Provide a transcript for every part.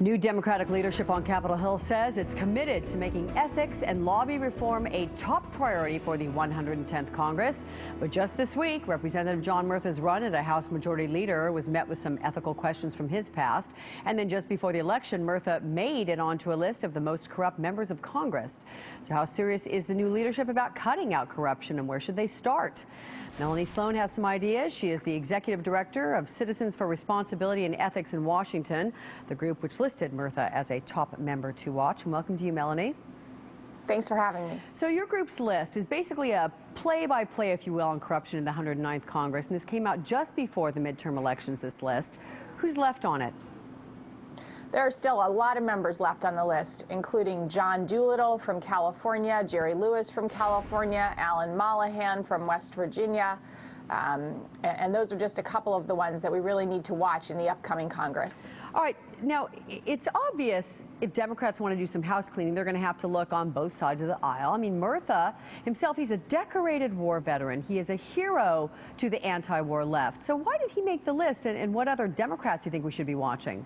New Democratic leadership on Capitol Hill says it's committed to making ethics and lobby reform a top priority for the 110th Congress. But just this week, Representative John Murtha's run as a House Majority Leader was met with some ethical questions from his past. And then just before the election, Murtha made it onto a list of the most corrupt members of Congress. So how serious is the new leadership about cutting out corruption and where should they start? Melanie Sloan has some ideas. She is the Executive Director of Citizens for Responsibility and Ethics in Washington, the group which listed Murtha as a top member to watch. And welcome to you, Melanie. Thanks for having me. So your group's list is basically a play-by-play, -play, if you will, on corruption in the 109th Congress, and this came out just before the midterm elections, this list. Who's left on it? There are still a lot of members left on the list, including John Doolittle from California, Jerry Lewis from California, Alan Mollohan from West Virginia, um, and, those are just a couple of the ones that we really need to watch in the upcoming Congress. All right. Now, it's obvious if Democrats want to do some house cleaning, they're going to have to look on both sides of the aisle. I mean, Murtha himself, he's a decorated war veteran. He is a hero to the anti-war left. So why did he make the list, and, and what other Democrats do you think we should be watching?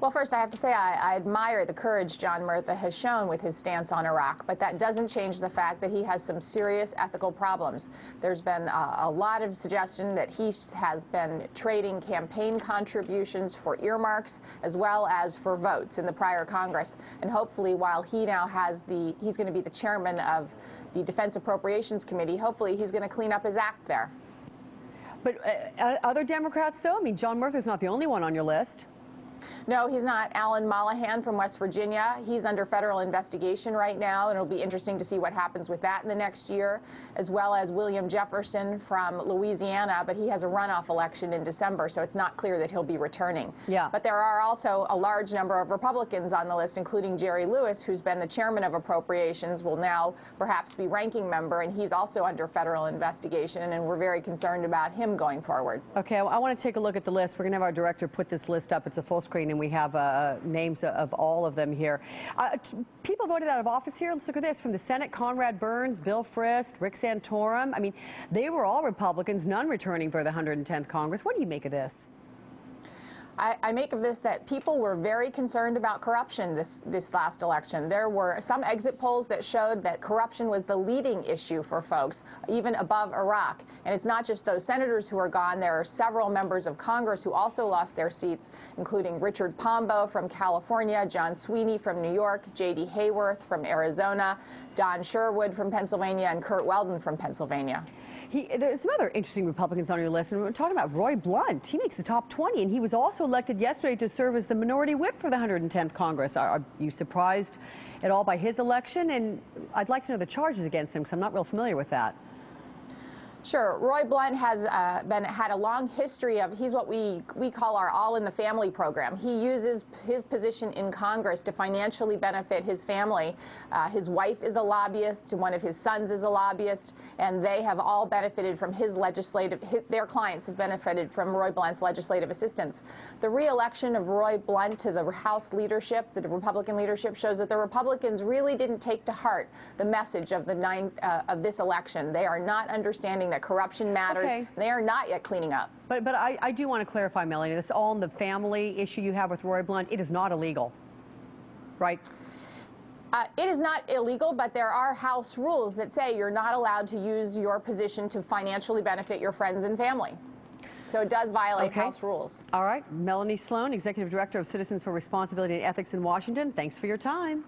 Well, first, I have to say I, I, admire the courage John Murtha has shown with his stance on Iraq, but that doesn't change the fact that he has some serious ethical problems. There's been a, a lot of suggestion that he has been trading campaign contributions for earmarks as well as for votes in the prior Congress. And hopefully, while he now has the, he's going to be the chairman of the Defense Appropriations Committee, hopefully he's going to clean up his act there. But uh, other Democrats, though, I mean, John Murtha is not the only one on your list. No, he's not. Alan Mollohan from West Virginia. He's under federal investigation right now, and it'll be interesting to see what happens with that in the next year, as well as William Jefferson from Louisiana, but he has a runoff election in December, so it's not clear that he'll be returning. Yeah. But there are also a large number of Republicans on the list, including Jerry Lewis, who's been the chairman of Appropriations, will now perhaps be ranking member, and he's also under federal investigation, and we're very concerned about him going forward. Okay, I want to take a look at the list. We're going to have our director put this list up. It's a full screen, and we have uh, names of all of them here. Uh, people voted out of office here. Let's look at this. From the Senate, Conrad Burns, Bill Frist, Rick Santorum. I mean, they were all Republicans, none returning for the 110th Congress. What do you make of this? I, I, make of this that people were very concerned about corruption this, this last election. There were some exit polls that showed that corruption was the leading issue for folks, even above Iraq. And it's not just those senators who are gone. There are several members of Congress who also lost their seats, including Richard Pombo from California, John Sweeney from New York, J.D. Hayworth from Arizona, Don Sherwood from Pennsylvania, and Curt Weldon from Pennsylvania. He, there's some other interesting Republicans on your list, and we're talking about Roy Blunt. He makes the top 20, and he was also elected yesterday to serve as the minority whip for the 110th Congress. Are, are you surprised at all by his election? And I'd like to know the charges against him, because I'm not real familiar with that. Sure. Roy Blunt has uh, been had a long history of he's what we we call our all in the family program. He uses his position in Congress to financially benefit his family. Uh, his wife is a lobbyist, one of his sons is a lobbyist, and they have all benefited from his legislative his, their clients have benefited from Roy Blunt's legislative assistance. The re-election of Roy Blunt to the House leadership, the Republican leadership shows that the Republicans really didn't take to heart the message of the nine uh, of this election. They are not understanding that corruption matters. Okay. They are not yet cleaning up. But, but I, I do want to clarify, Melanie, this all in the family issue you have with Roy Blunt, it is not illegal, right? Uh, it is not illegal, but there are House rules that say you're not allowed to use your position to financially benefit your friends and family. So it does violate okay. House rules. All right. Melanie Sloan, Executive Director of Citizens for Responsibility and Ethics in Washington, thanks for your time.